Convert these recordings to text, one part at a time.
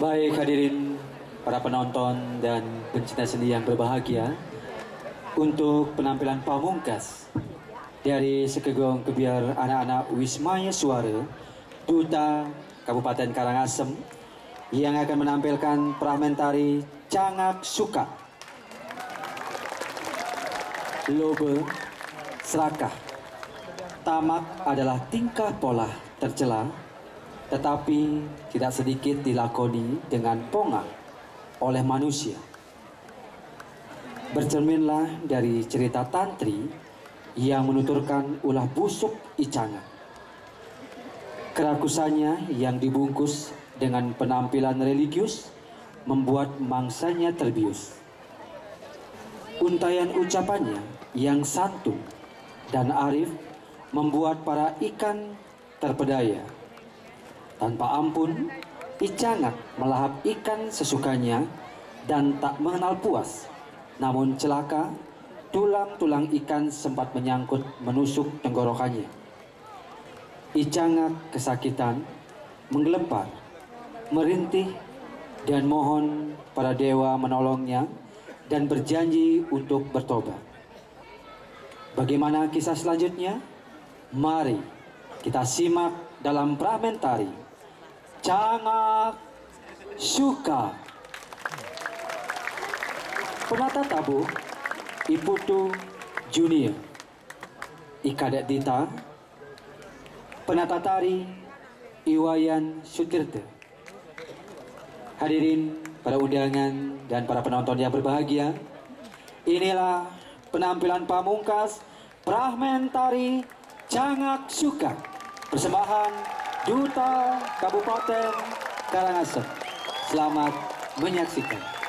Baik hadirin para penonton dan pencinta seni yang berbahagia. Untuk penampilan pamungkas Dari Sekegong Kebiar Anak-anak Wismaya Suara Duta Kabupaten Karangasem Yang akan menampilkan pramentari Cangak Suka. Lobe Serakah. Tamak adalah tingkah pola tercela tetapi tidak sedikit dilakoni dengan ponga oleh manusia. Bercerminlah dari cerita tantri yang menuturkan ulah busuk icanga. Kerakusannya yang dibungkus dengan penampilan religius membuat mangsanya terbius. Untayan ucapannya yang santun dan arif membuat para ikan terpedaya tanpa ampun, Icangak melahap ikan sesukanya dan tak mengenal puas. Namun celaka, tulang-tulang ikan sempat menyangkut menusuk tenggorokannya. Icangak kesakitan, menggelepar, merintih, dan mohon para dewa menolongnya dan berjanji untuk bertobat. Bagaimana kisah selanjutnya? Mari kita simak dalam Pramentari Cangak Suka. Penata tabu Iputu Junior. Ikadet Dita Penata tari Iwayan Sutirte Hadirin para undangan dan para penonton yang berbahagia Inilah penampilan pamungkas Prahmentari Cangak Suka. Persembahan Duta Kabupaten Karangasem. Selamat menyaksikan.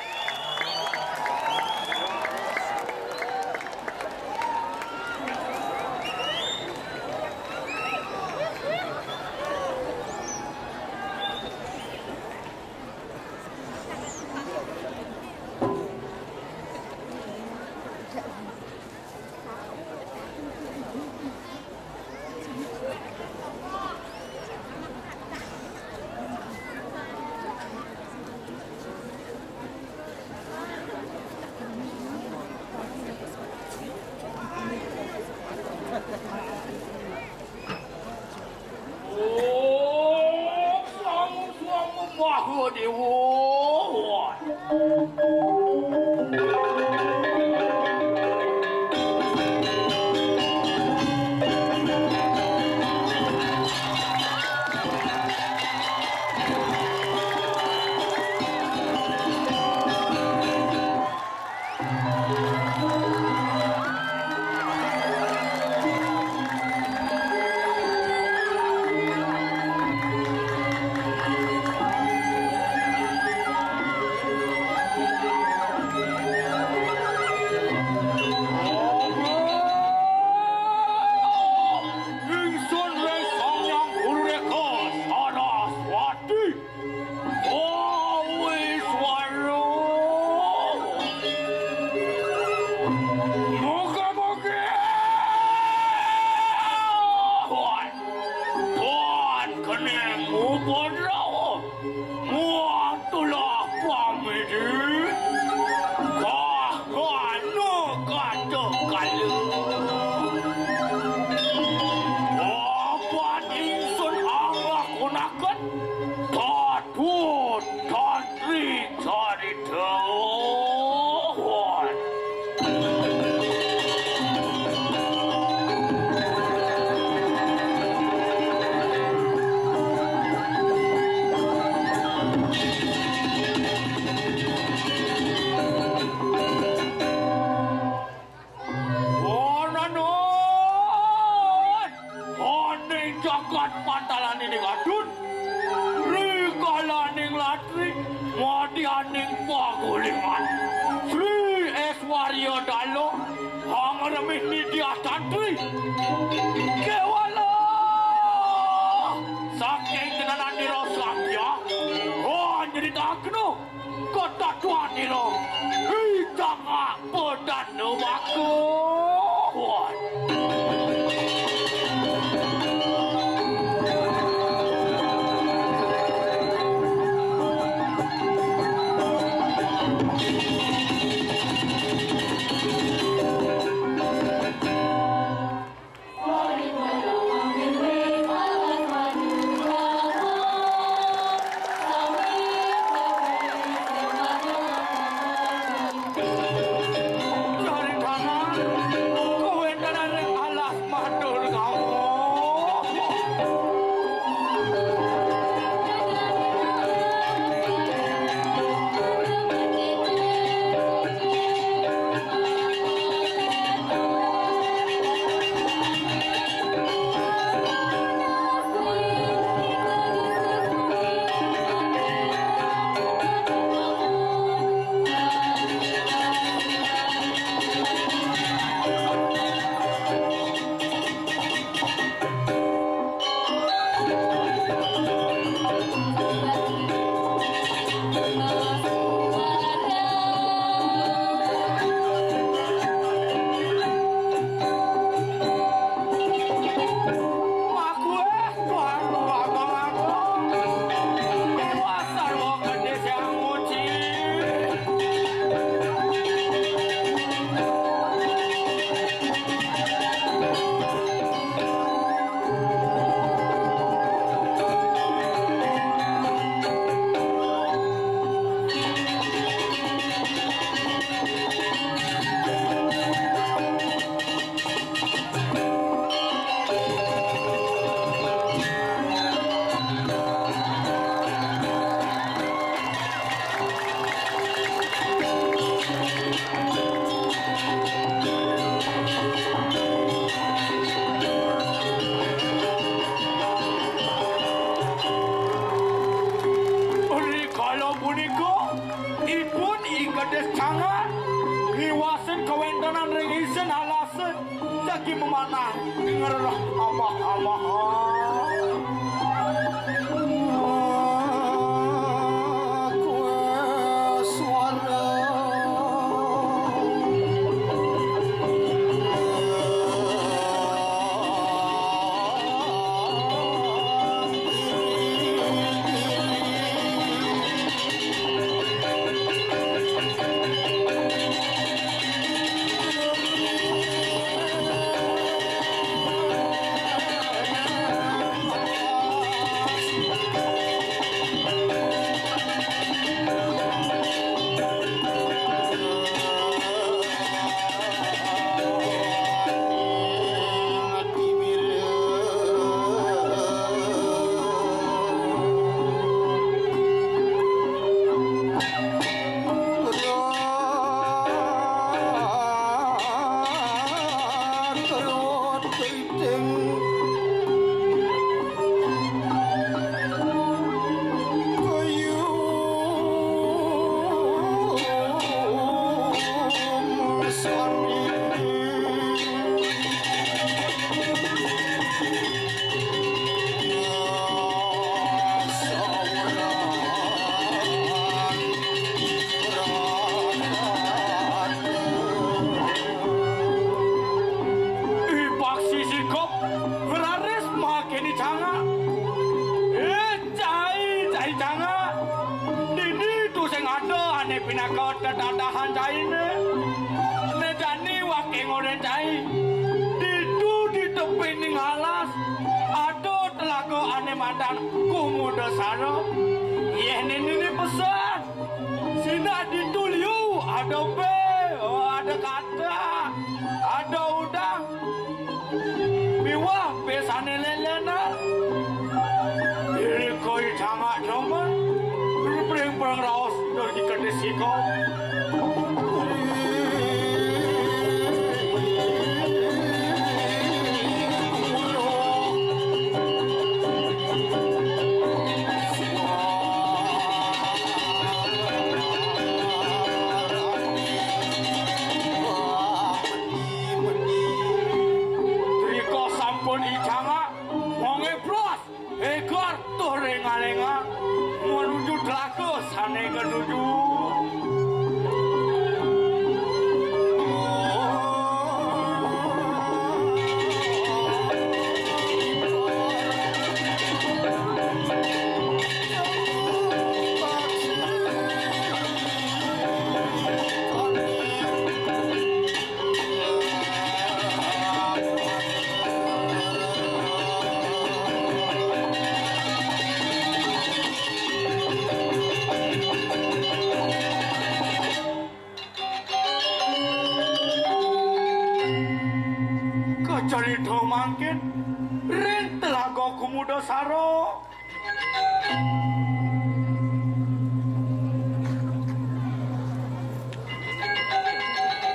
Telaga kumuda saro.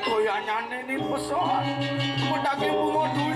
Toyanyane ni peson Medagi bunga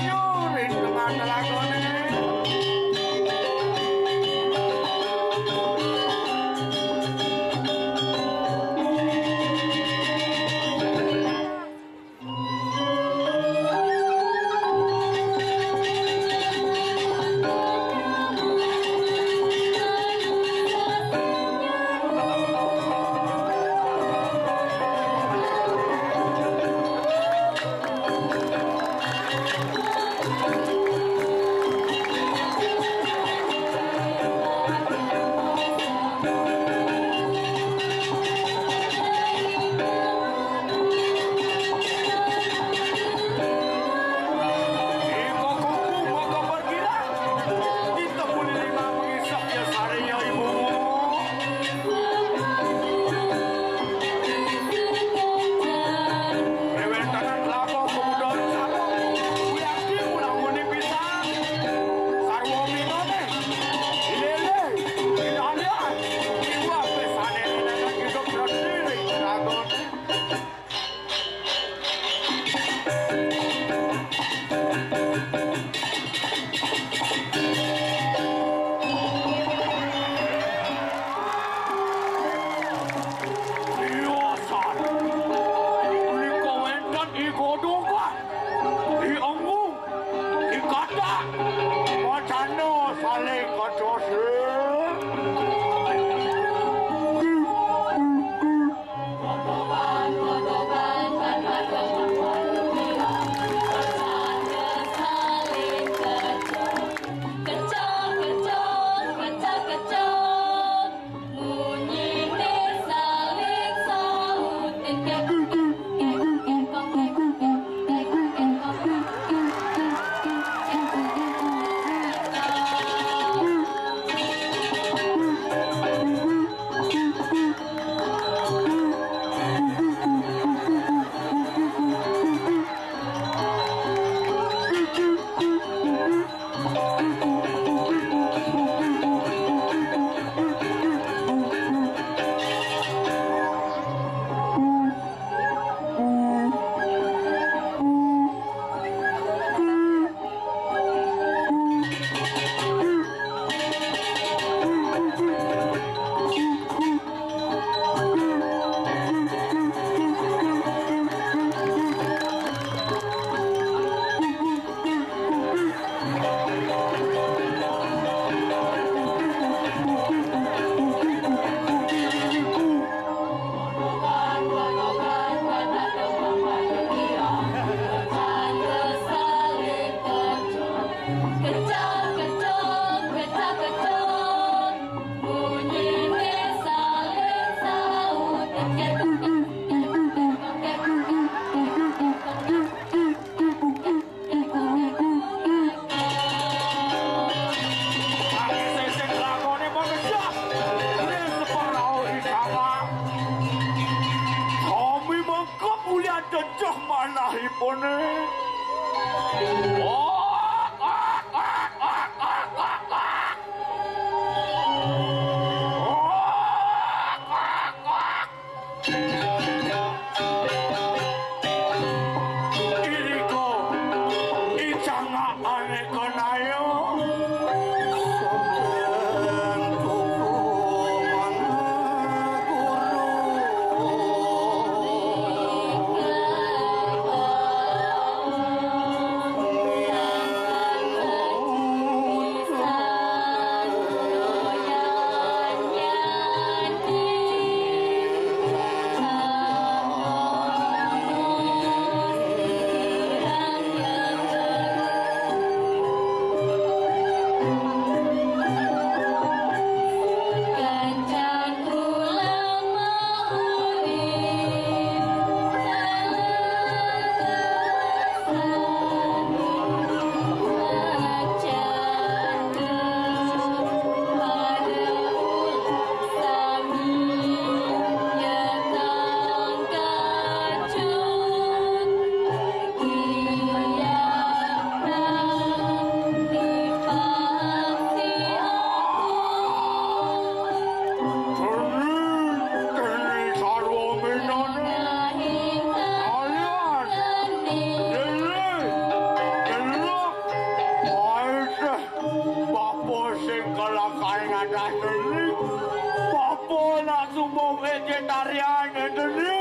apa nak sumpah vegetarian itu ni?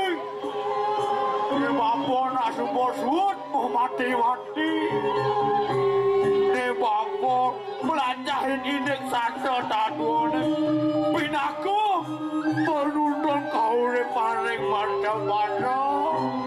Ini apa nak sumpah suut mau mati mati? Ini apa melancarin ini sasa tatuan? Pinaku penuntun kau repaling macam macam.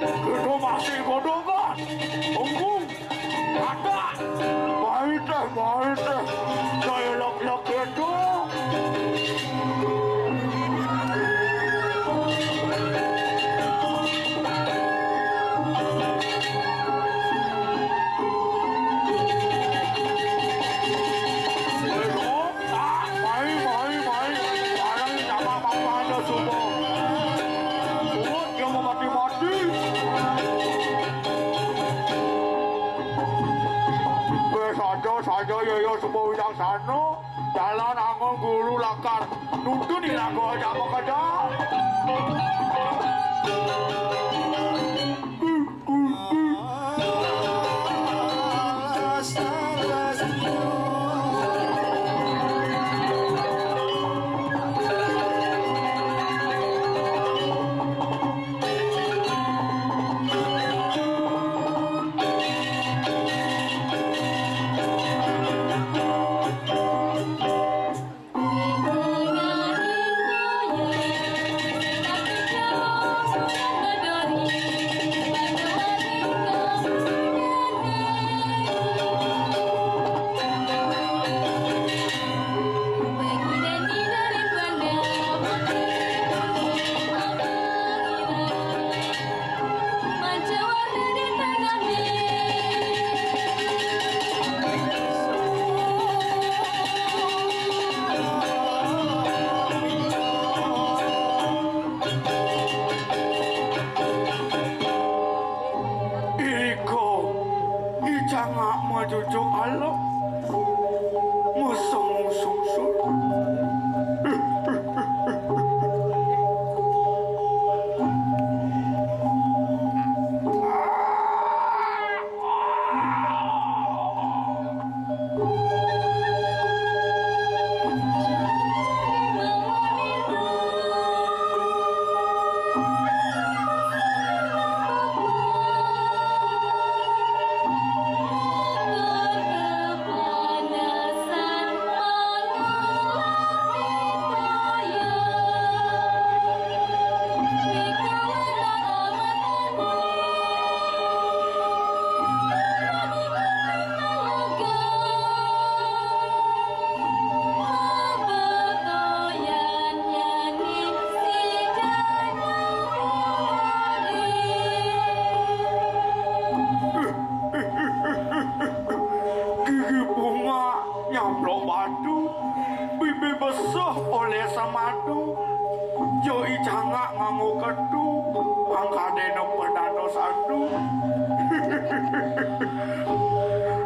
广州马，去广州。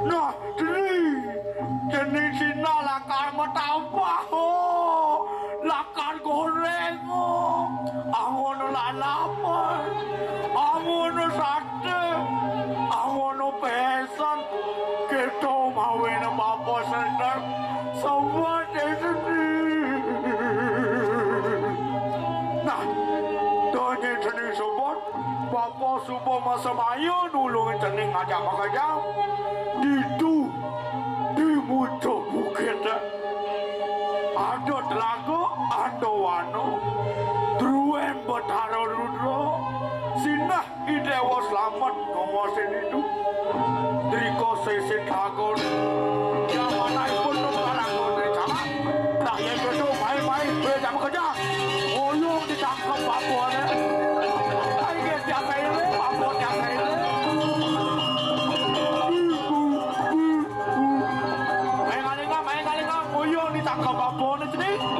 Nah, jadi jenis sina lakar metapa maya nulungin jenis ngajak makajang. Itu, di muncul bukit. Ada telaga, ada wano. Druen betara rudro. Sinah idewa selamat ngawasin itu. Triko sesi telaga. born to be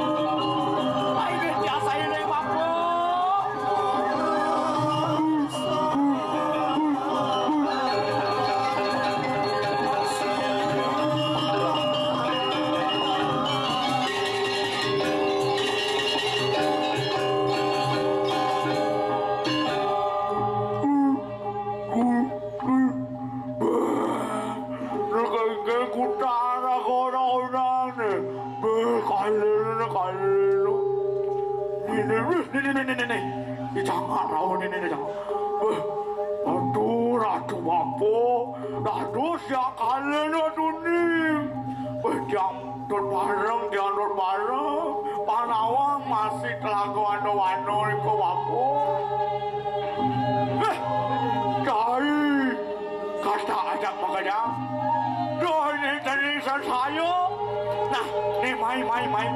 ni mai mai mai.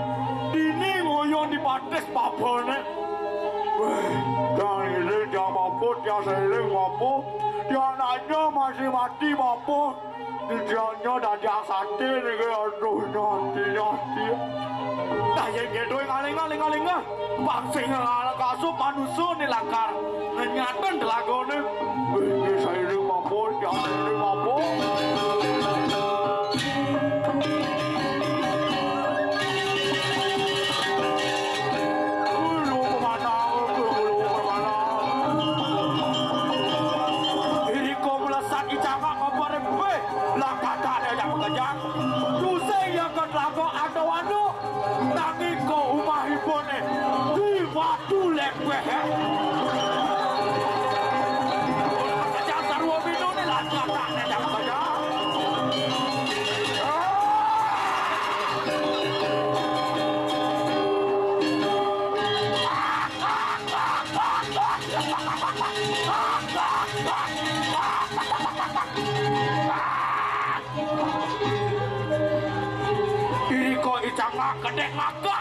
Ini ngoyo di batas. Weh, jangan ini jangan bapa, jangan saya bapa. Dia nanya masih mati bapa. Dia dah dia sate ni ke aduh nanti nanti. Nah, yang gitu ngaling ngaling ngaling ngah. Bangsa ngalah kasup manusia ni lakar. Nyatan telaga ni. Ini saya bapa, jangan saya bapa. Lu Diri ko icanga kedek ngaka.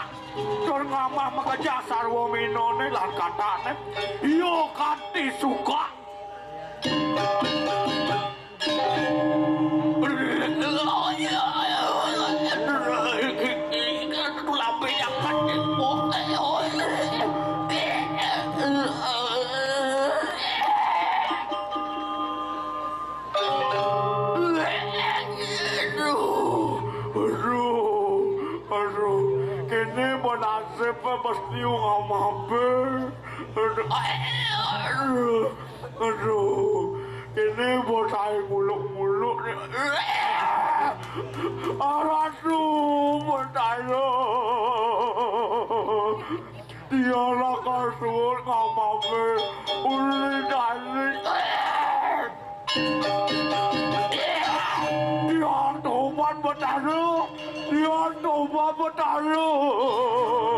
Tur ngamah makaja sarwa minone lan katane. Yo kati suka. Pasti ngamabe. Aduh, aduh, aduh, kini bosai muluk-muluk ni. Aratu, bertayo. Dia lah kasur ngamabe. Uli dali. Dia tobat bertaruh. Dia tobat bertaruh.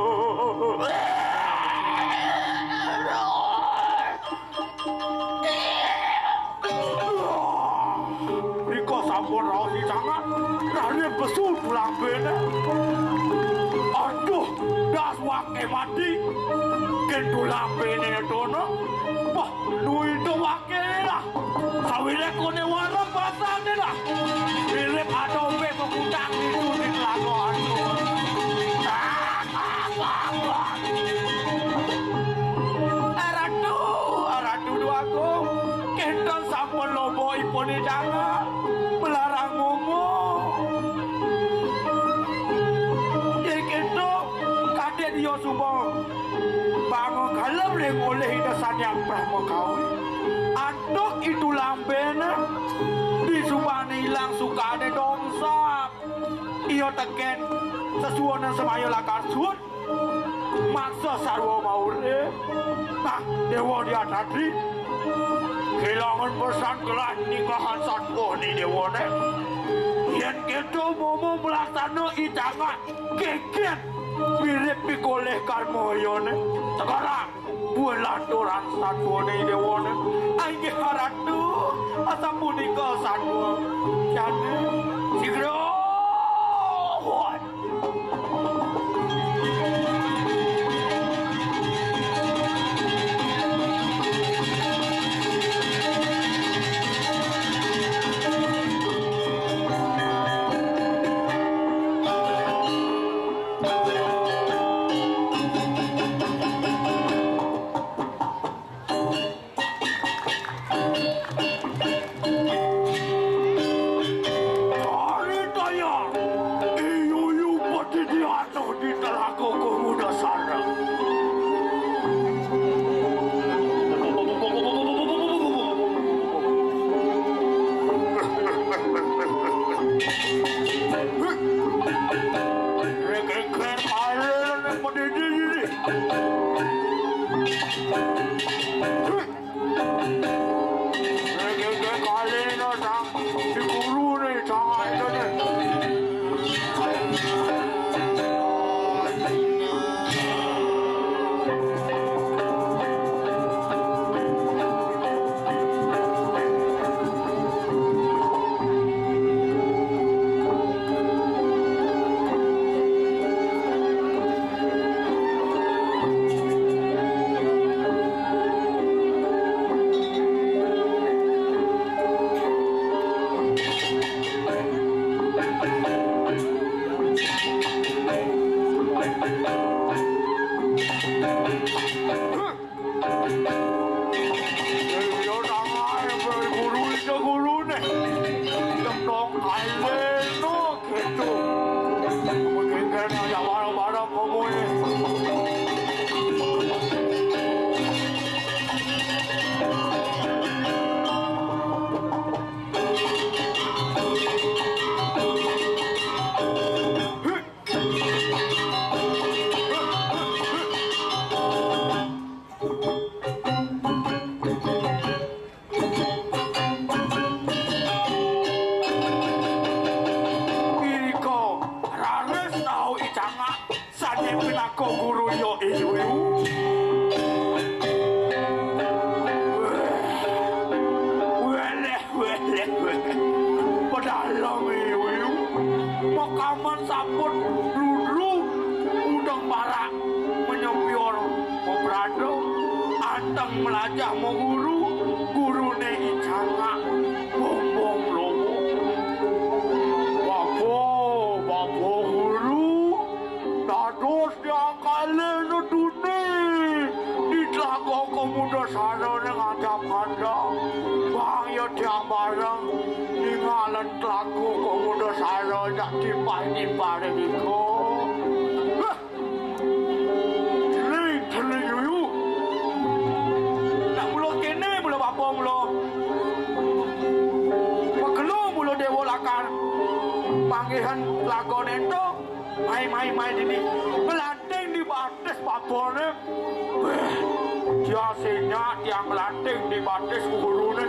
Kentu lambene dono. Wah, lu itu wake lah. Sawire kone warna pasane lah. Yang prahmo kau. Aduk itu lambene. Di subane hilang suka ada dongsak. Iyo teken sesuatu semayo lakar sud. Maksa sarwa maure. Nah, dewa dia tadi. Kehilangan pesan kelas nikahan satwa ni dewa ne. Yen kita mau melaksana itangan keket mirip pikoleh karmoyo. Sekarang i turan satwa ni dewana. Aing haratu asam punika satwa. Jadi segera Hum. Mengguru, guru ne icanga, bombong lomo. Bapo, bapo guru, dados yang kalian neduni di telaga pemuda sana dengan jam kanda. Bang ya tiang barang di ngalan telaga pemuda sana jak itu main-main ini. Melanting di batas pagone jasinya tiang melanting di batas gurune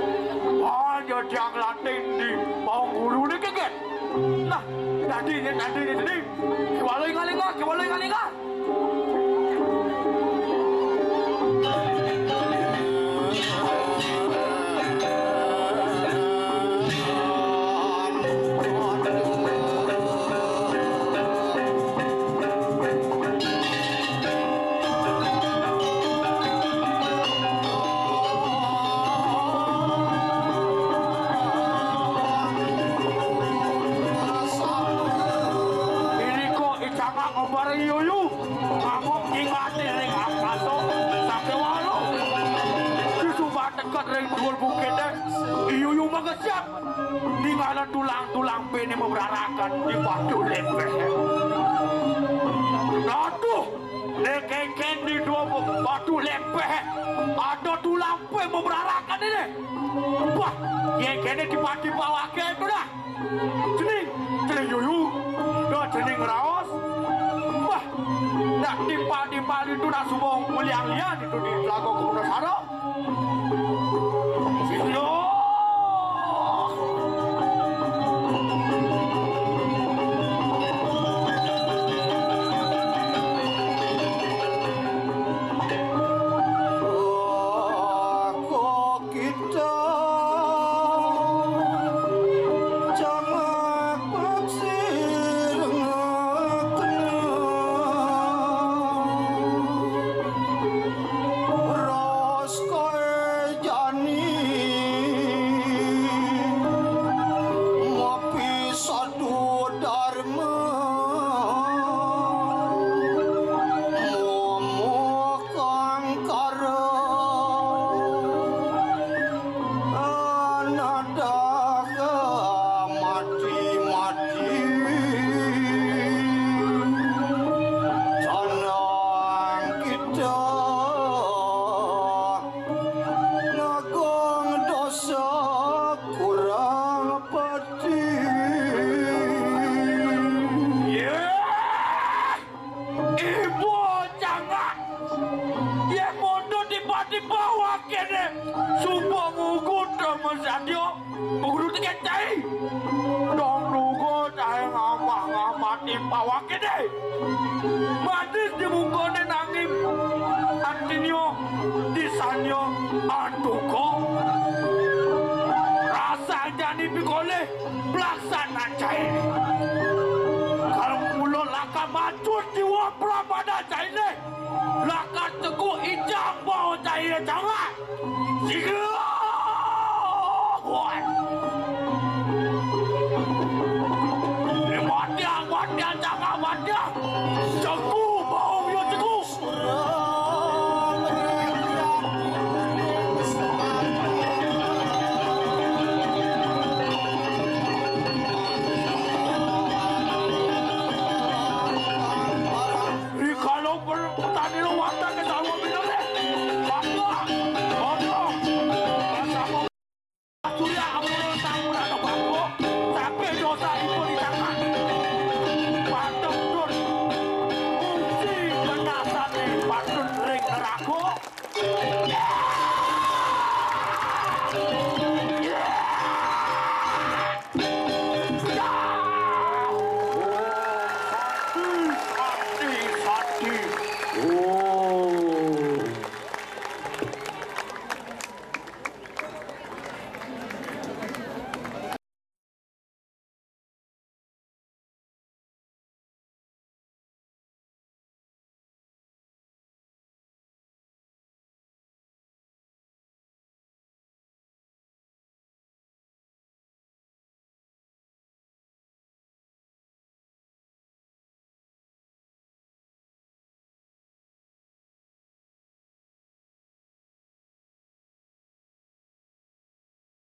aja ya tiang melanting di mau gurune keket nah tadi ini tadi ini tadi kewalai ngalinga kali ngalinga dibawa kene. Sumpah ngungku sadya sadio ngurut ngecai dong nunggu cahe ngamah ngamah dibawa kene. Matis dibungkone nangim antinio disanyo antuko rasa jani bikole pelaksana cahe kalau pulau laka macut diwa prabada cahe lakar teguk ijang bau cahaya sangat. Sikir!